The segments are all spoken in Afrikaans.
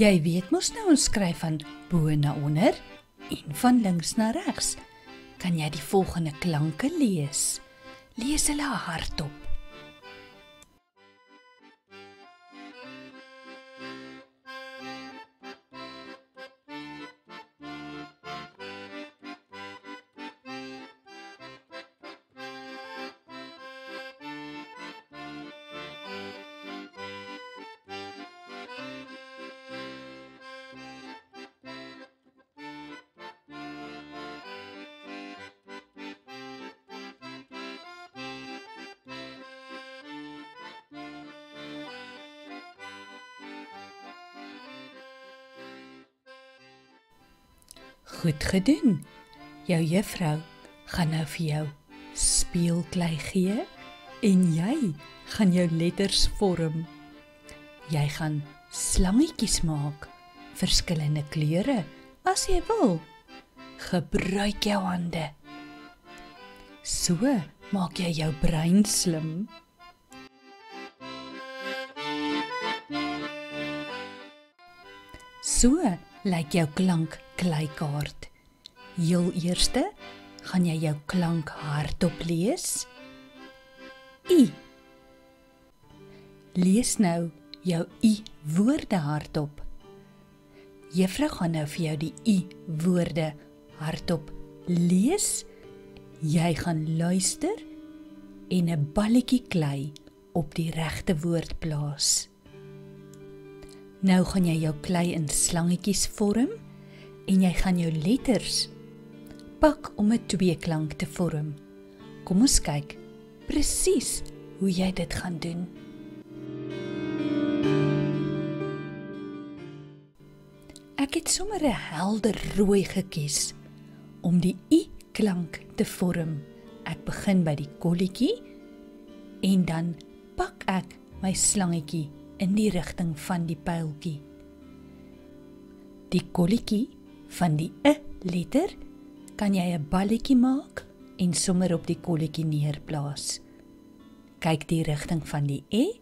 Jy weet mos nou ons skryf van bo na onder en van links na regs. Kan jy die volgende klanke lees? Lees hulle hardop. Goed gedoen. Jou juffrou gaan nou vir jou speelklei gee en jy gaan jou letters vorm. Jy gaan slangetjies maak, verskillende kleure as jy wil. Gebruik jou hande. So maak jy jou brein slim. So lyk jou klank kleikaart. Heel eerste gaan jy jou klank hardop lees. I. Lees nou jou i woorde hardop. Juffrou gaan nou vir jou die i woorde hardop lees. Jy gaan luister en 'n balletjie klei op die regte woord plaas. Nou gaan jy jou klei in slangetjies vorm en jy gaan jou letters pak om 'n tweeklank te vorm. Kom ons kyk presies hoe jy dit gaan doen. Ek het sommer 'n helder rooi gekies om die i klank te vorm. Ek begin by die kolletjie en dan pak ek my slangetjie in die rigting van die pyltjie. Die kolletjie van die e letter kan jy 'n balletjie maak en sommer op die kolletjie neerplaas. Kyk die rigting van die e,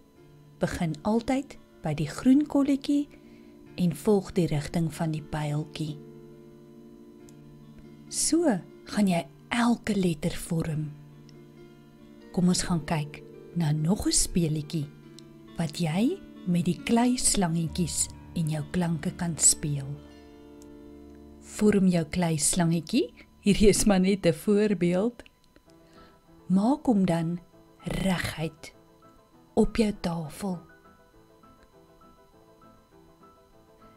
begin altyd by die groen kolletjie en volg die rigting van die pyltjie. So gaan jy elke letter vorm. Kom ons gaan kyk na nog 'n speletjie wat jy met die klei slangetjies en jou klanke kan speel. Vorm jou klei slangetjie. Hierdie is maar net 'n voorbeeld. Maak hom dan reguit op jou tafel.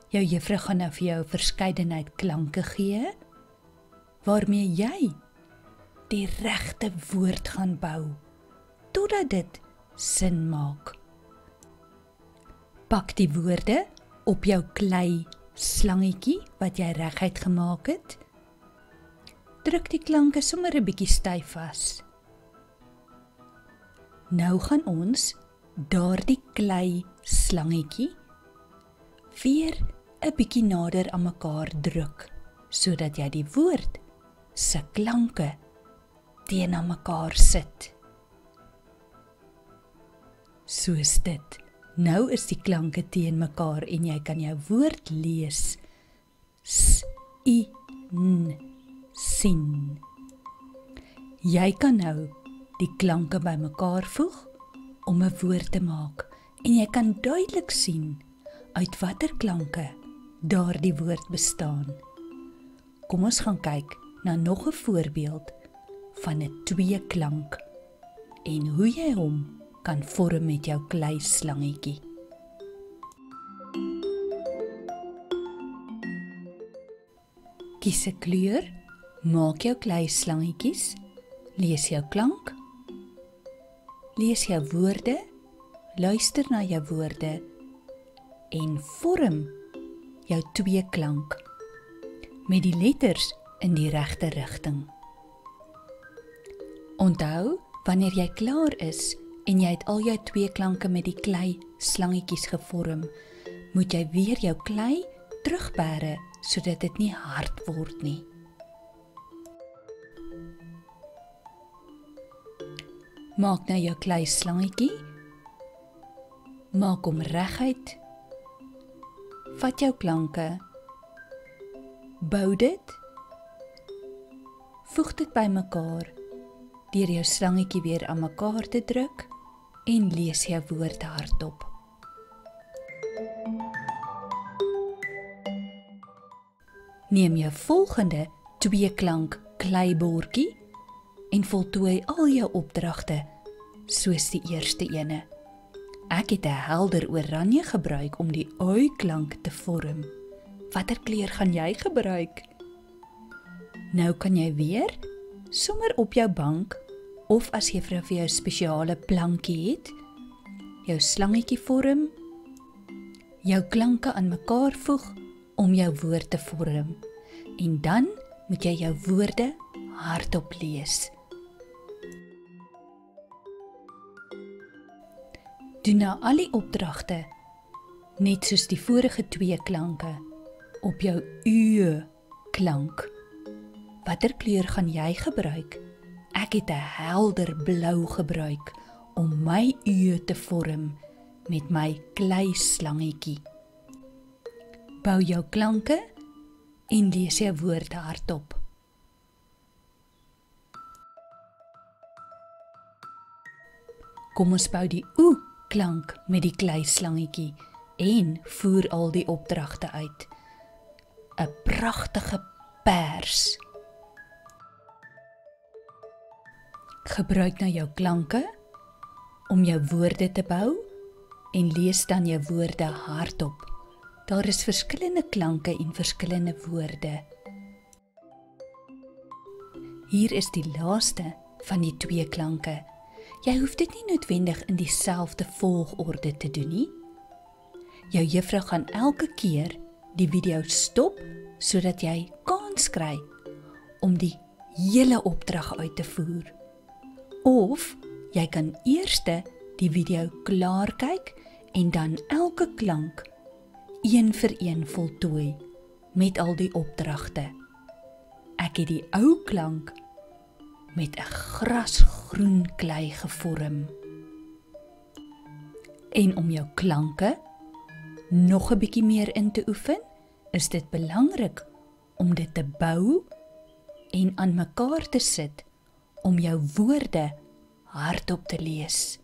Jou juffrou gaan nou vir jou verskeidenheid klanke gee waarmee jy die regte woord gaan bou totdat dit sin maak pak die woorde op jou klei slangetjie wat jy reguit gemaak het. Druk die klanke sommer 'n bietjie styf vas. Nou gaan ons daardie klei slangetjie weer 'n bietjie nader aan mekaar druk sodat jy die woord se klanke teenoor mekaar sit. Soos dit. Nou is die klanke teen mekaar en jy kan jou woord lees. S i n sin. Jy kan nou die klanke bymekaar voeg om 'n woord te maak en jy kan duidelik sien uit watter klanke daardie woord bestaan. Kom ons gaan kyk na nog 'n voorbeeld van 'n twee klank en hoe jy hom kan vorm met jou klei slangetjie. Kies 'n kleur, maak jou klei slangetjies, lees jou klank, lees jou woorde, luister na jou woorde en vorm jou twee klank met die letters in die regte rigting. Onthou, wanneer jy klaar is, en jy het al jou twee klanke met die klei slangetjies gevorm, moet jy weer jou klei terugbêre sodat dit nie hard word nie. Maak nou jou klei slangetjie. Maak hom reguit. Vat jou klanke. Bou dit. Voeg dit bymekaar deur jou slangetjie weer aan mekaar te druk en lees jou woorde hardop. Neem jou volgende twee klank kleibordjie en voltooi al jou opdragte soos die eerste ene. Ek het 'n helder oranje gebruik om die oi klank te vorm. Watter kleur gaan jy gebruik? Nou kan jy weer sommer op jou bank of as jy vir jou spesiale plankie het, jou slangetjie vorm, jou klanke aan mekaar voeg om jou woord te vorm. En dan moet jy jou woorde hardop lees. Doen nou al die opdragte net soos die vorige twee klanke op jou u klank. Watter kleur gaan jy gebruik? Ek het 'n helder blou gebruik om my u te vorm met my klei slangetjie. Bou jou klanke en lees jou woorde hardop. Kom ons bou die o klank met die klei slangetjie en voer al die opdragte uit. 'n Pragtige pers. Gebruik nou jou klanke om jou woorde te bou en lees dan jou woorde hardop. Daar is verskillende klanke en verskillende woorde. Hier is die laaste van die twee klanke. Jy hoef dit nie noodwendig in dieselfde volgorde te doen nie. Jou juffrou gaan elke keer die video stop sodat jy kans kry om die hele opdrag uit te voer. Of jy kan eers die video klaar kyk en dan elke klank een vir een voltooi met al die opdragte. Ek het die ou klank met 'n grasgroen klei gevorm. En om jou klanke nog 'n bietjie meer in te oefen, is dit belangrik om dit te bou en aan mekaar te sit om jou woorde hardop te lees.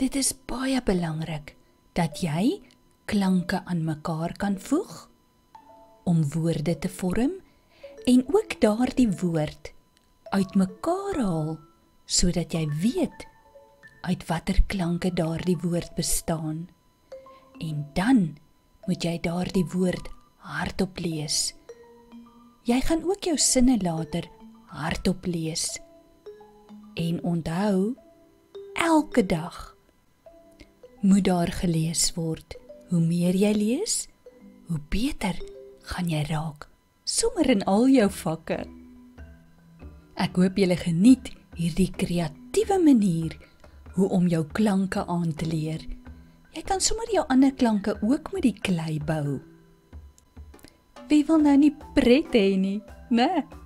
Dit is baie belangrik dat jy klanke aan mekaar kan voeg om woorde te vorm en ook daardie woord uitmekaar haal sodat jy weet uit watter klanke daardie woord bestaan. En dan moet jy daardie woord hardop lees. Jy gaan ook jou sinne later hardop lees. En onthou elke dag moet daar gelees word. Hoe meer jy lees, hoe beter gaan jy raak, sommer in al jou vakke. Ek hoop julle geniet hierdie kreatiewe manier hoe om jou klanke aan te leer. Jy kan sommer jou ander klanke ook met die klei bou. Wie wil nou nie pret hê nie, né? Nee?